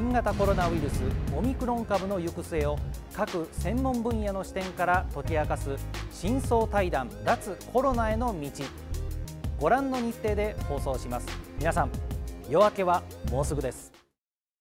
新型コロナウイルスオミクロン株の行く末を各専門分野の視点から解き明かす真相対談脱コロナへの道。ご覧の日程で放送します。皆さん夜明けはもうすぐです。